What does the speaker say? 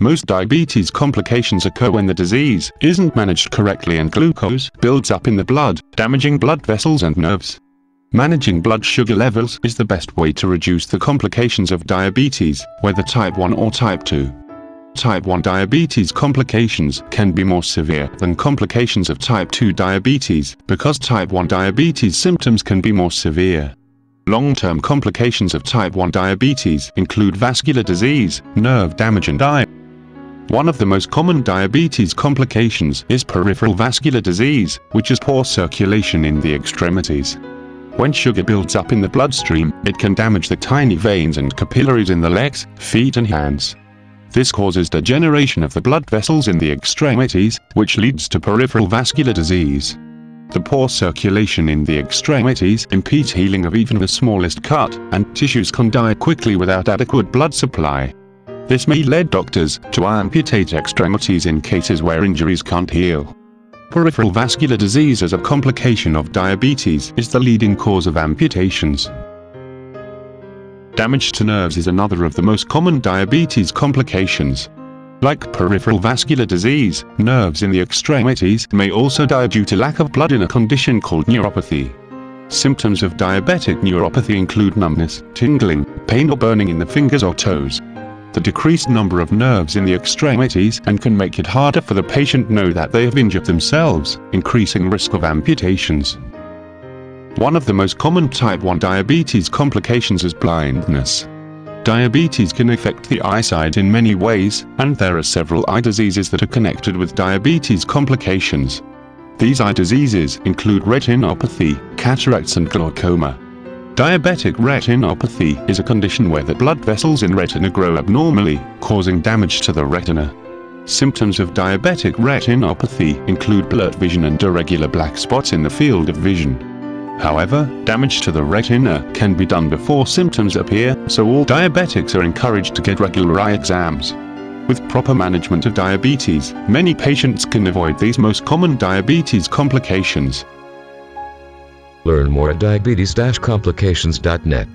Most diabetes complications occur when the disease isn't managed correctly and glucose builds up in the blood, damaging blood vessels and nerves. Managing blood sugar levels is the best way to reduce the complications of diabetes, whether type 1 or type 2. Type 1 diabetes complications can be more severe than complications of type 2 diabetes because type 1 diabetes symptoms can be more severe. Long-term complications of type 1 diabetes include vascular disease, nerve damage and eye. One of the most common diabetes complications is peripheral vascular disease, which is poor circulation in the extremities. When sugar builds up in the bloodstream, it can damage the tiny veins and capillaries in the legs, feet and hands. This causes degeneration of the blood vessels in the extremities, which leads to peripheral vascular disease. The poor circulation in the extremities impedes healing of even the smallest cut, and tissues can die quickly without adequate blood supply. This may lead doctors to amputate extremities in cases where injuries can't heal. Peripheral vascular disease as a complication of diabetes is the leading cause of amputations. Damage to nerves is another of the most common diabetes complications. Like peripheral vascular disease, nerves in the extremities may also die due to lack of blood in a condition called neuropathy. Symptoms of diabetic neuropathy include numbness, tingling, pain or burning in the fingers or toes, the decreased number of nerves in the extremities and can make it harder for the patient know that they have injured themselves, increasing risk of amputations. One of the most common type 1 diabetes complications is blindness. Diabetes can affect the eyesight in many ways, and there are several eye diseases that are connected with diabetes complications. These eye diseases include retinopathy, cataracts and glaucoma. Diabetic retinopathy is a condition where the blood vessels in retina grow abnormally, causing damage to the retina. Symptoms of diabetic retinopathy include blurred vision and irregular black spots in the field of vision. However, damage to the retina can be done before symptoms appear, so all diabetics are encouraged to get regular eye exams. With proper management of diabetes, many patients can avoid these most common diabetes complications. Learn more at diabetes-complications.net.